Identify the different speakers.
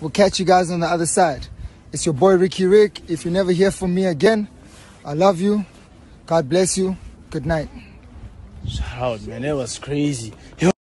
Speaker 1: We'll catch you guys on the other side. It's your boy Riky Rick. If you never hear from me again, I love you. God bless you. Good night.
Speaker 2: Shout out, man. That was crazy.